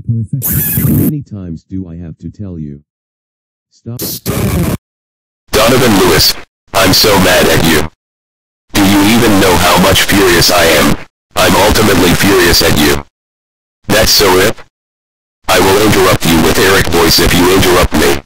effect. How many times do I have to tell you? Stop. Donavon Lewis, I'm so mad at you. Do you even know how much furious I am? I'm ultimately furious at you. That's so rip? I will interrupt you with Eric voice if you interrupt me.